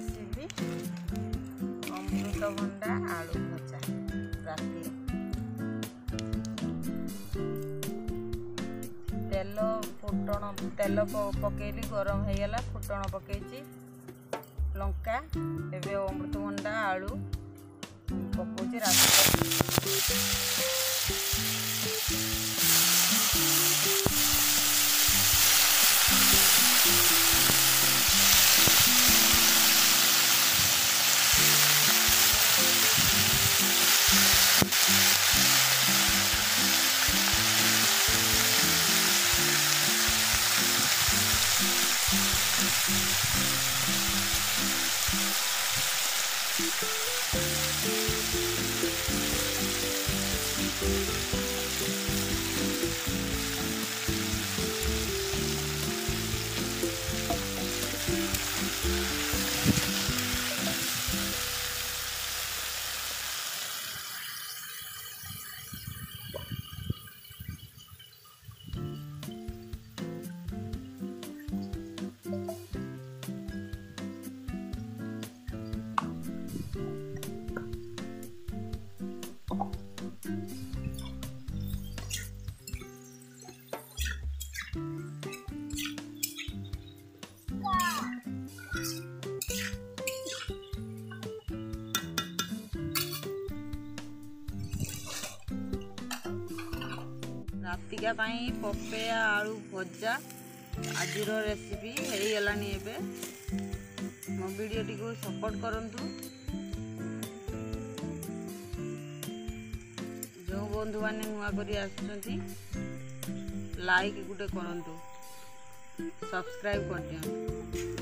Recipe ଅମୃତଭଣ୍ଡା ଆଳୁ ଭଜା ରାତିରେ ତେଲ ଫୁଟଣ ତେଲ ପକେଇଲି ଗରମ ହେଇଗଲା ଫୁଟଣ ପକେଇଛି ଲଙ୍କା ଏବେ ଅମୃତଭଣ୍ଡା ଆଳୁ ପକଉଛି Música ରାତିକା ପାଇଁ ପପେୟା ଆଳୁ ଭଜା ଆଜିର ରେସିପି ହେଇଗଲାଣି ଏବେ। ମୋ ଭିଡ଼ିଓଟିକୁ ସପୋର୍ଟ କରନ୍ତୁ। ଯେଉଁ ବନ୍ଧୁମାନେ ନୂଆ କରି ଆସୁଛନ୍ତି ଲାଇକ୍ ଗୋଟେ କରନ୍ତୁ। ସବସ୍କ୍ରାଇବ୍ କରିଦିଅନ୍ତୁ।